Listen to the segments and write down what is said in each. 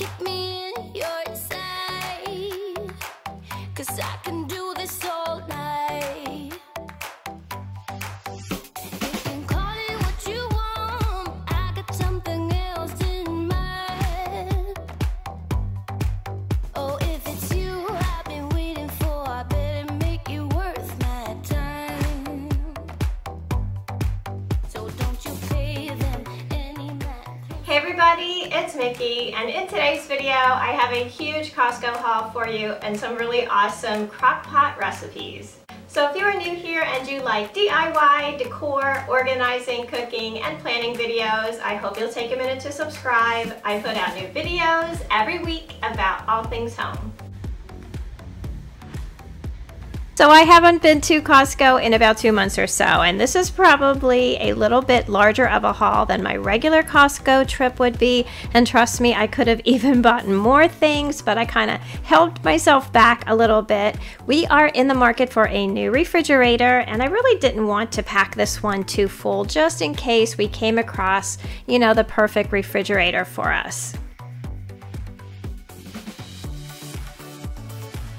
keep me in your sight. Cause I Mickey, and in today's video, I have a huge Costco haul for you and some really awesome crock pot recipes. So if you are new here and you like DIY, decor, organizing, cooking, and planning videos, I hope you'll take a minute to subscribe. I put out new videos every week about all things home. So I haven't been to Costco in about two months or so, and this is probably a little bit larger of a haul than my regular Costco trip would be. And trust me, I could have even bought more things, but I kind of held myself back a little bit. We are in the market for a new refrigerator, and I really didn't want to pack this one too full just in case we came across, you know, the perfect refrigerator for us.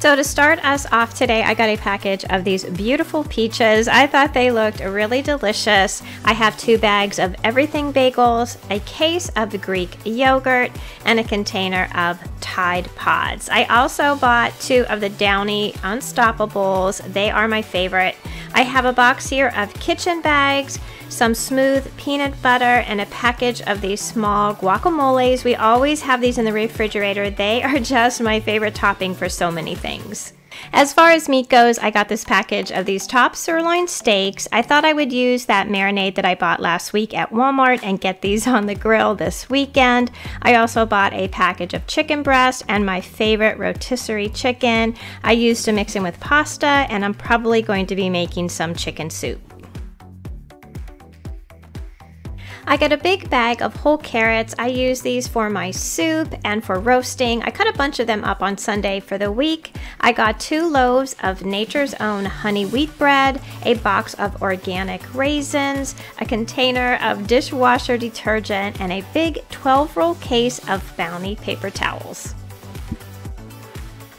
So to start us off today, I got a package of these beautiful peaches. I thought they looked really delicious. I have two bags of everything bagels, a case of Greek yogurt, and a container of Tide Pods. I also bought two of the Downy Unstoppables. They are my favorite. I have a box here of kitchen bags, some smooth peanut butter, and a package of these small guacamoles. We always have these in the refrigerator. They are just my favorite topping for so many things. As far as meat goes, I got this package of these top sirloin steaks. I thought I would use that marinade that I bought last week at Walmart and get these on the grill this weekend. I also bought a package of chicken breast and my favorite rotisserie chicken. I used to mix in with pasta and I'm probably going to be making some chicken soup. I got a big bag of whole carrots. I use these for my soup and for roasting. I cut a bunch of them up on Sunday for the week. I got two loaves of Nature's Own honey wheat bread, a box of organic raisins, a container of dishwasher detergent, and a big 12 roll case of Bounty paper towels.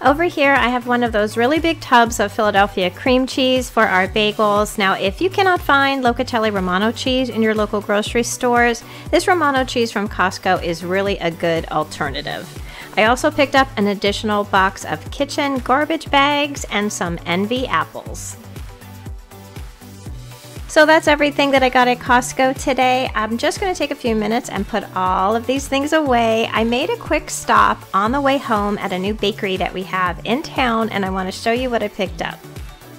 Over here, I have one of those really big tubs of Philadelphia cream cheese for our bagels. Now, if you cannot find Locatelli Romano cheese in your local grocery stores, this Romano cheese from Costco is really a good alternative. I also picked up an additional box of kitchen garbage bags and some Envy apples. So that's everything that I got at Costco today. I'm just going to take a few minutes and put all of these things away. I made a quick stop on the way home at a new bakery that we have in town and I want to show you what I picked up.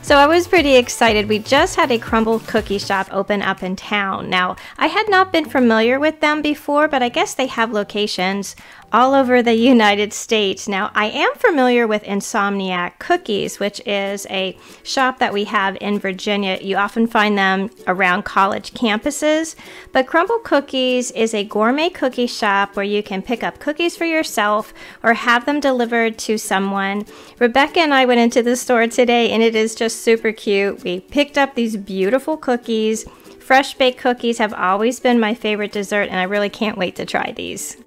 So I was pretty excited. We just had a Crumbl cookie shop open up in town. Now, I had not been familiar with them before, but I guess they have locations all over the United States. Now, I am familiar with Insomniac Cookies, which is a shop that we have in Virginia. You often find them around college campuses. But Crumbl Cookies is a gourmet cookie shop where you can pick up cookies for yourself or have them delivered to someone. Rebecca and I went into the store today and it is just super cute. We picked up these beautiful cookies. Fresh baked cookies have always been my favorite dessert, and I really can't wait to try these.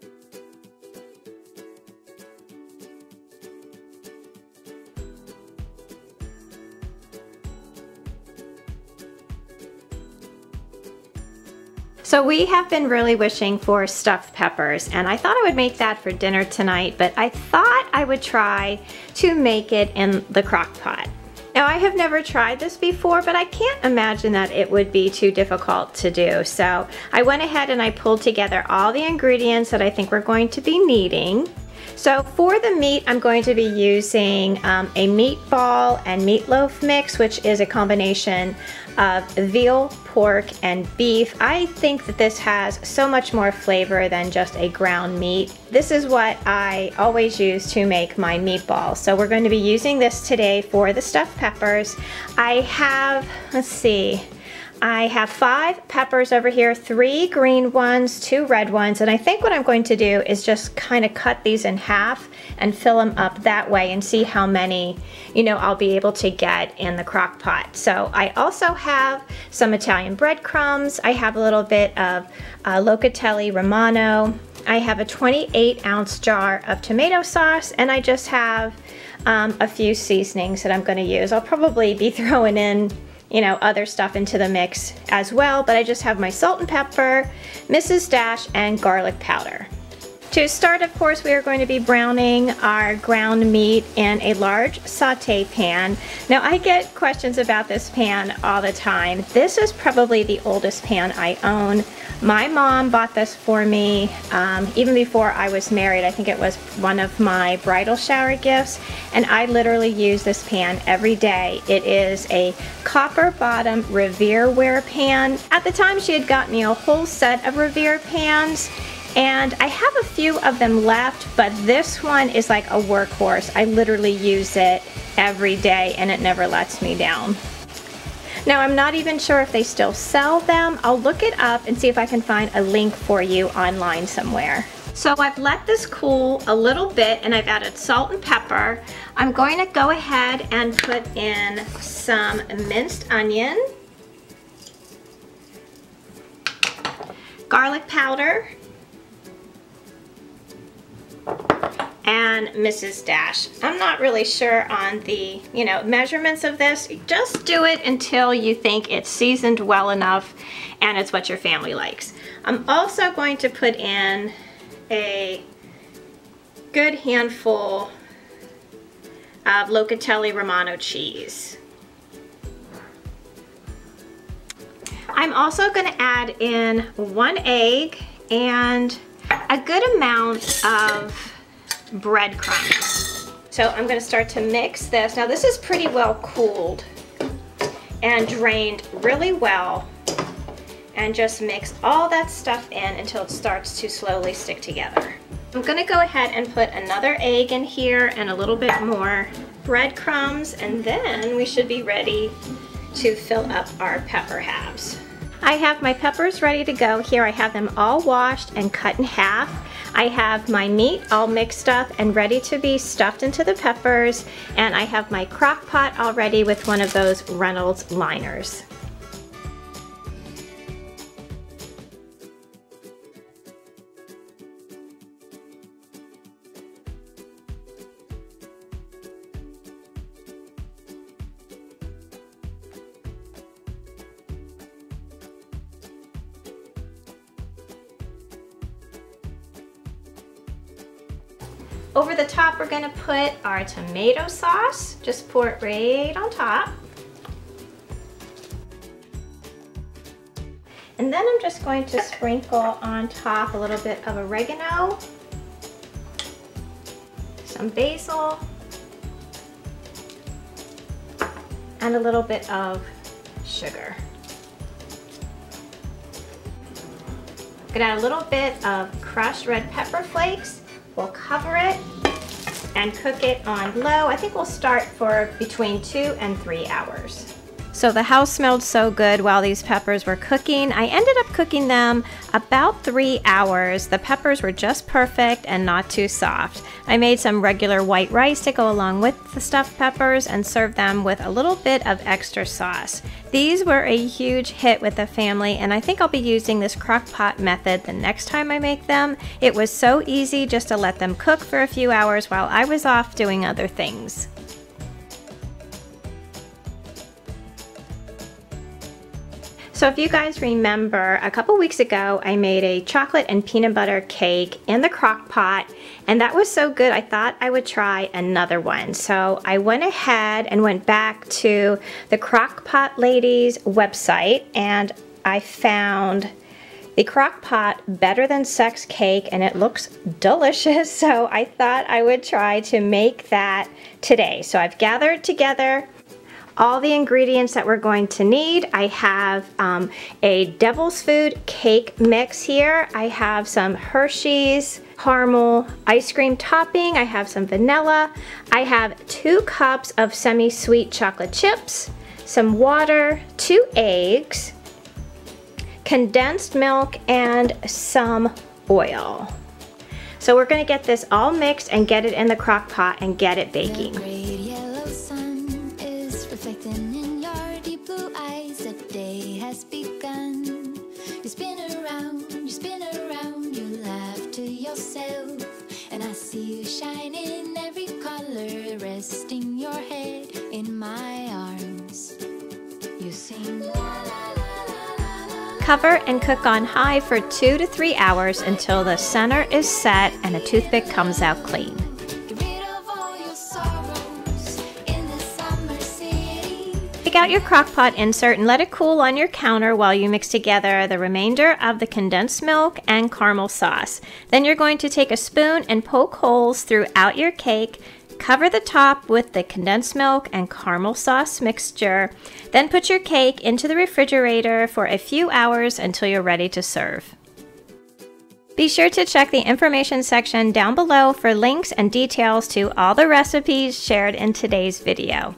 So we have been really wishing for stuffed peppers and I thought I would make that for dinner tonight, but I thought I would try to make it in the crock pot. Now I have never tried this before, but I can't imagine that it would be too difficult to do. So I went ahead and I pulled together all the ingredients that I think we're going to be needing. So for the meat, I'm going to be using um, a meatball and meatloaf mix, which is a combination of veal, pork, and beef. I think that this has so much more flavor than just a ground meat. This is what I always use to make my meatballs. So we're going to be using this today for the stuffed peppers. I have, let's see, I have five peppers over here, three green ones, two red ones, and I think what I'm going to do is just kind of cut these in half and fill them up that way and see how many, you know, I'll be able to get in the crock pot. So I also have some Italian breadcrumbs. I have a little bit of uh, Locatelli Romano I have a 28 ounce jar of tomato sauce and I just have um, a few seasonings that I'm going to use. I'll probably be throwing in you know, other stuff into the mix as well, but I just have my salt and pepper, Mrs. Dash, and garlic powder. To start, of course, we are going to be browning our ground meat in a large saute pan. Now, I get questions about this pan all the time. This is probably the oldest pan I own. My mom bought this for me um, even before I was married. I think it was one of my bridal shower gifts, and I literally use this pan every day. It is a copper bottom Revere ware pan. At the time, she had got me a whole set of Revere pans, and I have a few of them left, but this one is like a workhorse. I literally use it every day and it never lets me down. Now I'm not even sure if they still sell them. I'll look it up and see if I can find a link for you online somewhere. So I've let this cool a little bit and I've added salt and pepper. I'm going to go ahead and put in some minced onion, garlic powder, and Mrs. Dash. I'm not really sure on the, you know, measurements of this. Just do it until you think it's seasoned well enough and it's what your family likes. I'm also going to put in a good handful of Locatelli Romano cheese. I'm also going to add in one egg and a good amount of breadcrumbs. So I'm gonna start to mix this. Now this is pretty well cooled and drained really well and just mix all that stuff in until it starts to slowly stick together. I'm gonna go ahead and put another egg in here and a little bit more breadcrumbs and then we should be ready to fill up our pepper halves. I have my peppers ready to go. Here I have them all washed and cut in half. I have my meat all mixed up and ready to be stuffed into the peppers and I have my crock pot all ready with one of those Reynolds liners. Over the top, we're gonna put our tomato sauce. Just pour it right on top. And then I'm just going to sprinkle on top a little bit of oregano, some basil, and a little bit of sugar. I'm gonna add a little bit of crushed red pepper flakes We'll cover it and cook it on low. I think we'll start for between two and three hours. So the house smelled so good while these peppers were cooking. I ended up cooking them about three hours. The peppers were just perfect and not too soft. I made some regular white rice to go along with the stuffed peppers and served them with a little bit of extra sauce. These were a huge hit with the family and I think I'll be using this crock pot method the next time I make them. It was so easy just to let them cook for a few hours while I was off doing other things. So if you guys remember, a couple weeks ago I made a chocolate and peanut butter cake in the crock pot and that was so good I thought I would try another one. So I went ahead and went back to the crock pot ladies website and I found the crock pot better than sex cake and it looks delicious so I thought I would try to make that today. So I've gathered together all the ingredients that we're going to need. I have um, a Devil's Food cake mix here. I have some Hershey's caramel ice cream topping. I have some vanilla. I have two cups of semi-sweet chocolate chips, some water, two eggs, condensed milk, and some oil. So we're gonna get this all mixed and get it in the crock pot and get it baking. Your head in my arms. You sing. Cover and cook on high for two to three hours until the center is set and a toothpick comes out clean. Get rid of all your sorrows in the summer city. Take out your crock pot insert and let it cool on your counter while you mix together the remainder of the condensed milk and caramel sauce. Then you're going to take a spoon and poke holes throughout your cake. Cover the top with the condensed milk and caramel sauce mixture. Then put your cake into the refrigerator for a few hours until you're ready to serve. Be sure to check the information section down below for links and details to all the recipes shared in today's video.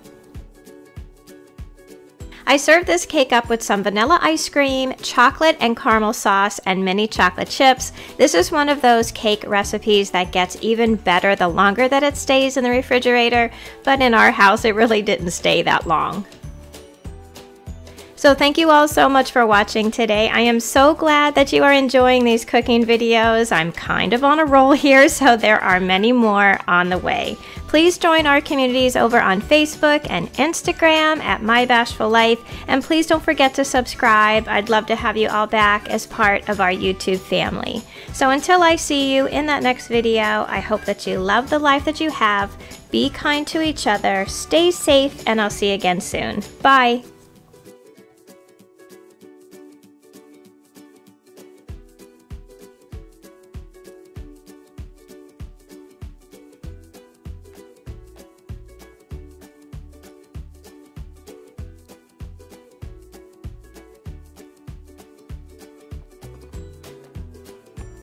I served this cake up with some vanilla ice cream, chocolate and caramel sauce, and mini chocolate chips. This is one of those cake recipes that gets even better the longer that it stays in the refrigerator, but in our house it really didn't stay that long. So thank you all so much for watching today. I am so glad that you are enjoying these cooking videos. I'm kind of on a roll here, so there are many more on the way. Please join our communities over on Facebook and Instagram at My Bashful Life, and please don't forget to subscribe. I'd love to have you all back as part of our YouTube family. So until I see you in that next video, I hope that you love the life that you have, be kind to each other, stay safe, and I'll see you again soon. Bye!